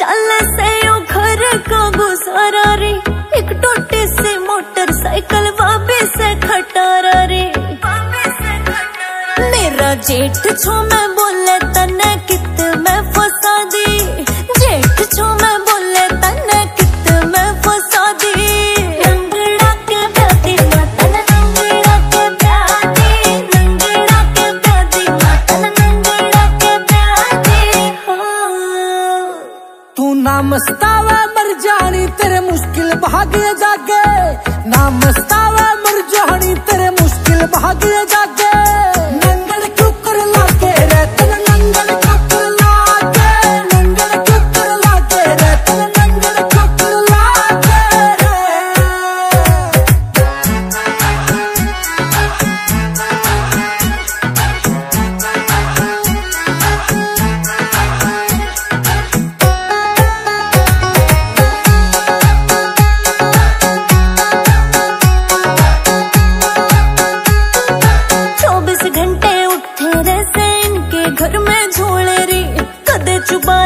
चल से यो घर को गुसारा रे। एक टोटे से मोटरसाइकिल बाबे से खटारा रे। मेरा जेठ छो मैं बोले तने मस्तावा मर जानी तेरे मुश्किल भाग्य जागे। ना मस्तावा मर जानी तेरे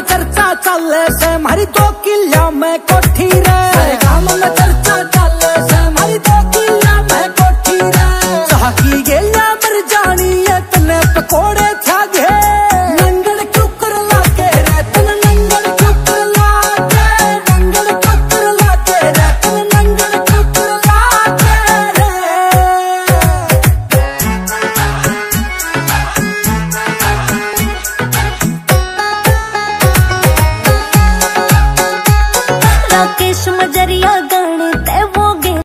में चर्चा चल से हमारी दो किला में कोठी रे सारे में चर्चा चल से हमारी दो किला में कोठी रे चाह की गेलिया मर जानी है तने पकोड़े किस्म ज़रिया